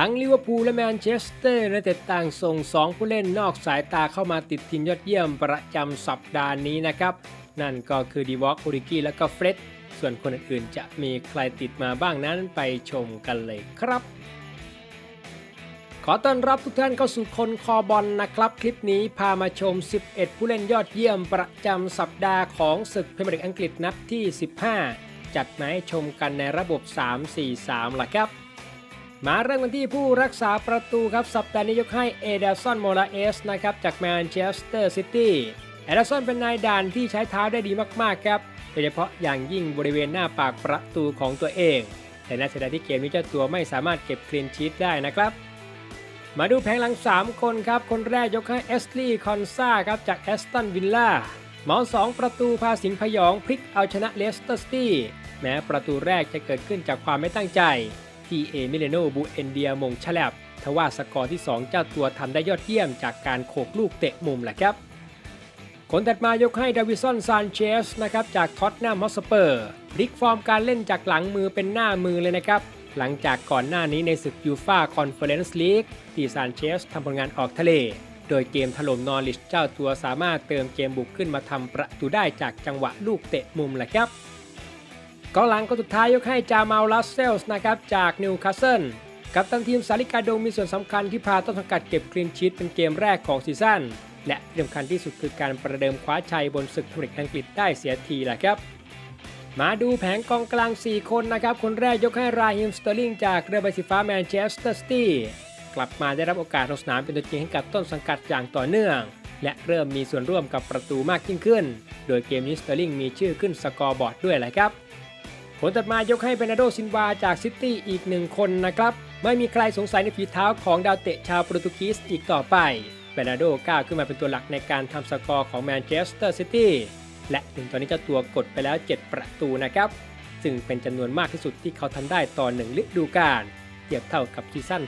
ทั้งลิเวอร์พูลและแมนเชสเตอร์ยูไนเต็ดต่างส่ง 2 ผู้เล่นนอกสายตาเข้ามาติดทีมยอดเยี่ยมประจำสัปดาห์นี้นะครับ นั่นก็คือดีวอกโอริกี้และก็เฟร็ดส่วนคนอื่นๆจะมีใครติดมาบ้างนั้นไปชมกันเลยครับ ขอต้อนรับทุกท่านเข้าสู่คนคอบอลนะครับ คลิปนี้พามาชม 11 ผู้เล่นยอดเยี่ยมประจำสัปดาห์ของศึกพรีเมียร์ลีกอังกฤษนัดที่ 15 จัดมาให้ชมกันในระบบ 3-4-3ล่ะครับ มาเริ่มกันที่ผู้รักษาประตูครับ สัปดาห์นี้ยกให้เอแดร์สันโมราเอสนะครับจากแมนเชสเตอร์ซิตี้เอแดร์สันเป็นนายด่านที่ใช้เท้าได้ดีมากๆครับโดยเฉพาะอย่างยิ่งบริเวณหน้าปากประตูของตัวเอง แต่น่าเสียดายที่เกมนี้เจ้าตัวไม่สามารถเก็บ clean sheet ได้นะครับ มาดูแผงหลัง 3 คนครับ คนแรกยกให้เอสลีย์คอนซาครับจากแอสตันวิลล่าเหมาสองประตูพาสิงห์ผยองพลิกเอาชนะเลสเตอร์ซิตี้แม้ประตูแรกจะเกิดขึ้นจากความไม่ตั้งใจ ที่เอมิเลียโนบูเอนเดียมงฉลับทว่าสกอร์ที่ 2 เจ้าตัวทำได้ยอดเยี่ยมจากการโขกลูกเตะมุมแหละครับคนถัดมายกให้ดาวินสันซานเชสนะครับจากท็อตแนมฮอตสเปอร์พลิกฟอร์มการเล่นจากหลังมือเป็นหน้ามือเลยนะครับ หลังจากก่อนหน้านี้ในศึกยูฟาคอนเฟอเรนซ์ลีกที่ซานเชสทำผลงานออกทะเล โดยเกมถล่มนอริชเจ้าตัวสามารถเติมเกมบุกขึ้นมาทำประตูได้จากจังหวะลูกเตะมุมแหละครับ กองหลังคนสุดท้ายยกให้จามาลลัสเซลส์นะครับจากนิวคาสเซิลกัปตันทีมสาริกาดงมีส่วนสำคัญที่พาต้นสังกัดเก็บ clean sheet เป็นเกมแรกของซีซั่นและที่สำคัญที่สุดคือการประเดิมคว้าชัยบนศึกพรีเร์ลีกอังกฤษได้เสียทีแหละครับ มาดูแผงกองกลาง 4 คนนะครับ คนแรกยกให้ราฮิมสเตอร์ลิงจากเรือใบสีฟ้าแมนเชสเตอร์ซิตี้กลับมาได้รับโอกาสลงสนามเป็นตัวจริงให้กับต้นสังกัดอย่างต่อเนื่อง และเริ่มมีส่วนร่วมกับประตูมากยิ่งขึ้น โดยเกมนี้สเตอร์ลิงมีชื่อขึ้น scoreboard ด้วยแหละครับ คนถัดมายกให้เบร์นาโดซิลวาจากซิตี้อีกหนึ่งคนนะครับ ไม่มีใครสงสัยในฝีเท้าของดาวเตะชาวโปรตุเกสอีกต่อไป เบร์นาโดก้าวขึ้นมาเป็นตัวหลักในการทำสกอร์ของแมนเชสเตอร์ซิตี้และถึงตอนนี้เจ้าตัวกดไปแล้ว 7 ประตูนะครับ ซึ่งเป็นจำนวนมากที่สุดที่เขาทำได้ต่อหนึ่งฤดูกาลเทียบเท่ากับซีซั่น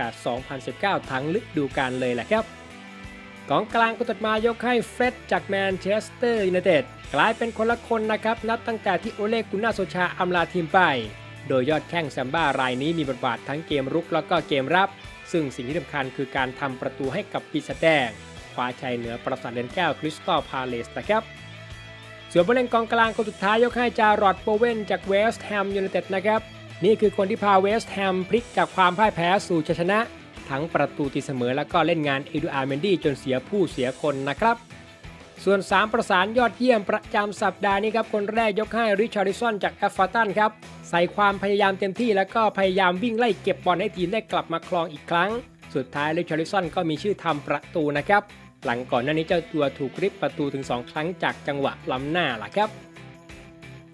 2018-2019 ทั้งฤดูกาลเลยแหละครับ กองกลางก็ตัดมายกให้เฟร็ดจากแมนเชสเตอร์ยูไนเต็ดกลายเป็นคนละคนนะครับ นับตั้งแต่ที่โอเลกุนนาร์ โซลชาอำลาทีมไป โดยยอดแข้งแซมบ้ารายนี้มีบทบาททั้งเกมรุกแล้วก็เกมรับ ซึ่งสิ่งที่สำคัญคือการทำประตูให้กับปีศาจแดงคว้าชัยเหนือปราสาทเรือนแก้วคริสตัลพาเลสนะครับส่วนผู้เล่นกองกลางคนสุดท้ายยกให้จาร์ร็อดโบเวนจากเวสต์แฮมยูไนเต็ดนะครับ นี่คือคนที่พาเวสต์แฮมพลิกจากความพ่ายแพ้สู่ชัยชนะ ทั้งประตูตีเสมอแล้วก็เล่นงานเอดูอาร์เมนดี้จนเสียผู้เสียคนนะครับ ส่วน 3 ประสานยอดเยี่ยมประจำสัปดาห์นี้ครับ คนแรกยกให้ริชาร์ลิซอนจากเอฟเวอร์ตันครับ ใส่ความพยายามเต็มที่แล้วก็พยายามวิ่งไล่เก็บบอลให้ทีมได้กลับมาครองอีกครั้ง สุดท้ายริชาร์ลิซอนก็มีชื่อทำประตูนะครับหลังก่อนหน้านี้เจ้าตัวถูกริบประตูถึง 2 ครั้งจากจังหวะล้ำหน้าล่ะครับ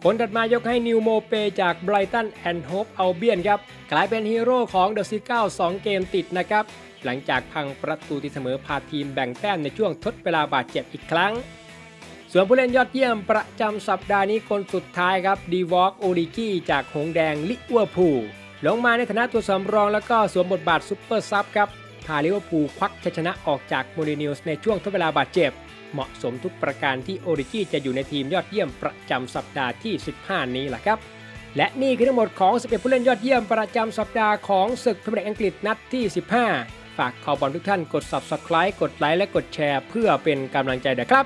คนถัดมายกให้นีล โมเปย์จากไบรท์ตันแอนด์โฮฟอัลเบียนครับ กลายเป็นฮีโร่ของเดอะซีกัลส์ 2เกมติดนะครับ หลังจากพังประตูตีเสมอพาทีมแบ่งแต้มในช่วงทดเวลาบาดเจ็บอีกครั้ง ส่วนผู้เล่นยอดเยี่ยมประจำสัปดาห์นี้คนสุดท้ายครับดิว็อกโอริกีจากหงส์แดงลิเวอร์พูลลงมาในฐานะตัวสำรองแล้วก็สวมบทบาท super sub ครับ พาลิเวอร์พูลคว้าชัยชนะออกจากโมลินิวซ์ในช่วงทดเวลาบาดเจ็บ เหมาะสมทุกประการที่โอริจีจะอยู่ในทีมยอดเยี่ยมประจำสัปดาห์ที่ 15 นี้แหละครับและนี่คือทั้งหมดของ 11 ผู้เล่นยอดเยี่ยมประจำสัปดาห์ของศึกพรีเมียร์ลีกอังกฤษนัดที่ 15 ฝากขอบอลทุกท่านกด subscribe กดไลค์และกดแชร์ เพื่อเป็นกำลังใจด้วยครับ